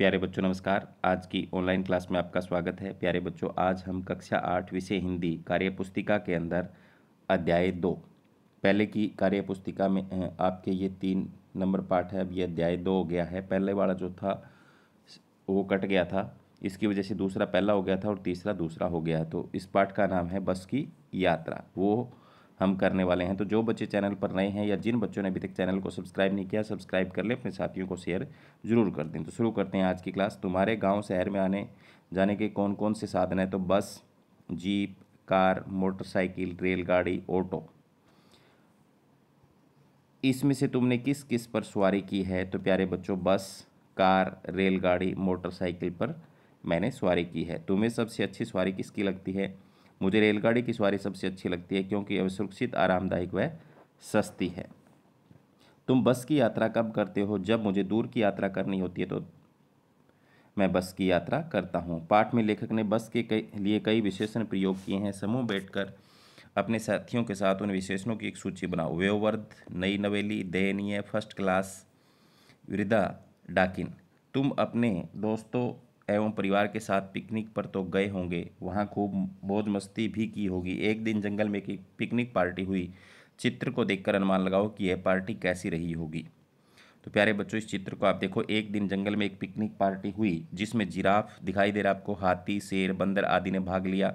प्यारे बच्चों, नमस्कार। आज की ऑनलाइन क्लास में आपका स्वागत है। प्यारे बच्चों, आज हम कक्षा आठ विषय हिंदी कार्य पुस्तिका के अंदर, अध्याय दो। पहले की कार्य पुस्तिका में आपके ये तीन नंबर पाठ है। अब ये अध्याय दो हो गया है। पहले वाला जो था वो कट गया था। इसकी वजह से दूसरा पहला हो गया था और तीसरा दूसरा हो गया तो इस पाठ का नाम है बस की यात्रा। वो हम करने वाले हैं। तो जो बच्चे चैनल पर नए हैं या जिन बच्चों ने अभी तक चैनल को सब्सक्राइब नहीं किया, सब्सक्राइब कर ले, अपने साथियों को शेयर ज़रूर कर दें। तो शुरू करते हैं आज की क्लास। तुम्हारे गाँव शहर में आने जाने के कौन कौन से साधन हैं? तो बस, जीप, कार, मोटरसाइकिल, रेलगाड़ी, ऑटो। इसमें से तुमने किस किस पर सवारी की है? तो प्यारे बच्चों, बस, कार, रेलगाड़ी, मोटरसाइकिल पर मैंने सवारी की है। तुम्हें सबसे अच्छी सवारी किसकी लगती है? मुझे रेलगाड़ी की सवारी सबसे अच्छी लगती है क्योंकि यह सुरक्षित, आरामदायक व सस्ती है। तुम बस की यात्रा कब करते हो? जब मुझे दूर की यात्रा करनी होती है तो मैं बस की यात्रा करता हूँ। पाठ में लेखक ने बस के कई, लिए कई विशेषण प्रयोग किए हैं। समूह बैठकर अपने साथियों के साथ उन विशेषणों की एक सूची बनाओ। वेवर्ध नई नवेली, दयनीय, फ़र्स्ट क्लास वृद्धा डाकिन। तुम अपने दोस्तों एवं परिवार के साथ पिकनिक पर तो गए होंगे। वहाँ खूब मौज मस्ती भी की होगी। एक दिन जंगल में की पिकनिक पार्टी हुई। चित्र को देखकर अनुमान लगाओ कि यह पार्टी कैसी रही होगी। तो प्यारे बच्चों, इस चित्र को आप देखो। एक दिन जंगल में एक पिकनिक पार्टी हुई, जिसमें जिराफ दिखाई दे रहा आपको। हाथी, शेर, बंदर आदि ने भाग लिया।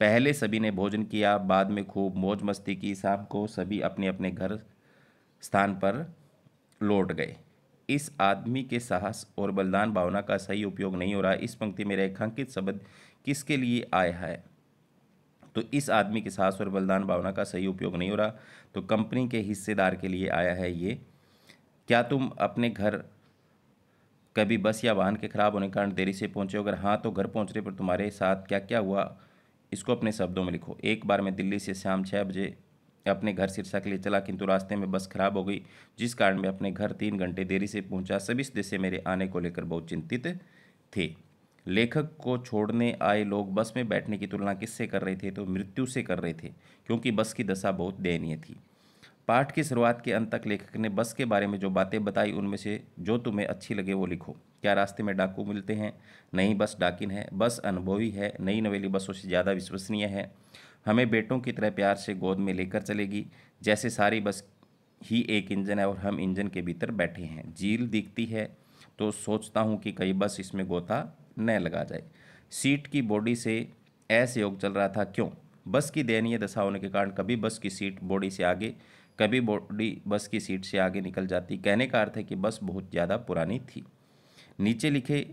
पहले सभी ने भोजन किया। बाद में खूब मौज मस्ती की। शाम को सभी अपने अपने घर स्थान पर लौट गए। इस आदमी के साहस और बलिदान भावना का सही उपयोग नहीं हो रहा। इस पंक्ति में रेखांकित शब्द किसके लिए आया है? तो इस आदमी के साहस और बलिदान भावना का सही उपयोग नहीं हो रहा। तो कंपनी के हिस्सेदार के लिए आया है ये। क्या तुम अपने घर कभी बस या वाहन के खराब होने के कारण देरी से पहुँचे अगर हाँ तो घर पहुँचने पर तुम्हारे साथ क्या क्या हुआ? इसको अपने शब्दों में लिखो। एक बार मैं दिल्ली से शाम छः बजे अपने घर सिरसा के लिए चला, किंतु रास्ते में बस खराब हो गई, जिस कारण मैं अपने घर तीन घंटे देरी से पहुँचा। सभी सदस्य मेरे आने को लेकर बहुत चिंतित थे। लेखक को छोड़ने आए लोग बस में बैठने की तुलना किससे कर रहे थे? तो मृत्यु से कर रहे थे, क्योंकि बस की दशा बहुत दयनीय थी। पाठ की शुरुआत के अंत तक लेखक ने बस के बारे में जो बातें बताई, उनमें से जो तुम्हें अच्छी लगे वो लिखो। क्या रास्ते में डाकू मिलते हैं? नई बस डाकिन है। बस अनुभवी है। नई नवेली बसों से ज़्यादा विश्वसनीय है। हमें बेटों की तरह प्यार से गोद में लेकर चलेगी। जैसे सारी बस ही एक इंजन है और हम इंजन के भीतर बैठे हैं। झील दिखती है तो सोचता हूँ कि कई बस इसमें गोता न लगा जाए। सीट की बॉडी से ऐसे योग चल रहा था, क्यों? बस की दयनीय दशा होने के कारण कभी बस की सीट बॉडी से आगे, कभी बॉडी बस की सीट से आगे निकल जाती। कहने का अर्थ है कि बस बहुत ज़्यादा पुरानी थी। नीचे लिखे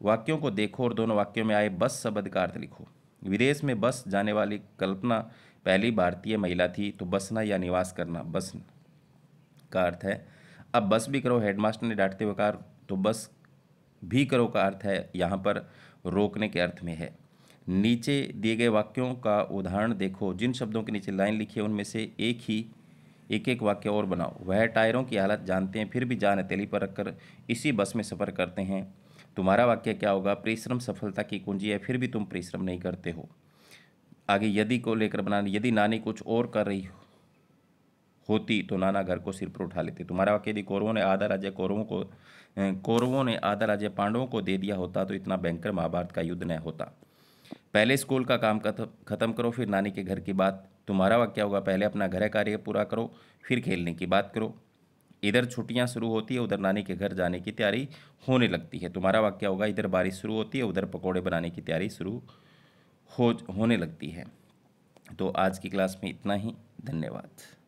वाक्यों को देखो और दोनों वाक्यों में आए बस शब्द का अर्थ लिखो। विदेश में बस जाने वाली कल्पना पहली भारतीय महिला थी तो बसना या निवास करना, बस का अर्थ है। अब बस भी करो हेडमास्टर ने डांटते हुए कहा तो बस भी करो का अर्थ है, यहाँ पर रोकने के अर्थ में है। नीचे दिए गए वाक्यों का उदाहरण देखो। जिन शब्दों के नीचे लाइन लिखी है, उनमें से एक ही एक एक वाक्य और बनाओ। वह टायरों की हालत जानते हैं, फिर भी जान हथेली पर रखकर इसी बस में सफ़र करते हैं। तुम्हारा वाक्य क्या होगा? परिश्रम सफलता की कुंजी है, फिर भी तुम परिश्रम नहीं करते हो। आगे यदि को लेकर बना, यदि नानी कुछ और कर रही होती तो नाना घर को सिर पर उठा लेते। तुम्हारा वाक्य यदि कौरवों ने आधा राज्य कौरवों को कौरवों ने आधा राज्य पांडवों को दे दिया होता तो इतना भयंकर महाभारत का युद्ध न होता। पहले स्कूल का काम खत्म करो, फिर नानी के घर की बात। तुम्हारा वाक्य होगा? पहले अपना घर कार्य पूरा करो, फिर खेलने की बात करो। इधर छुट्टियाँ शुरू होती है, उधर नानी के घर जाने की तैयारी होने लगती है। तुम्हारा वाक्य होगा, इधर बारिश शुरू होती है, उधर पकौड़े बनाने की तैयारी शुरू हो, होने लगती है। तो आज की क्लास में इतना ही। धन्यवाद।